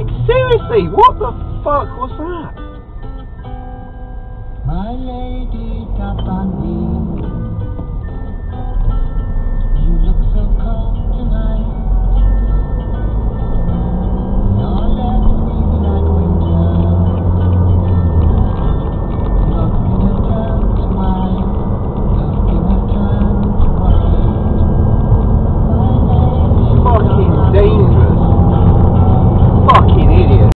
Like, seriously, what the fuck was that? My lady,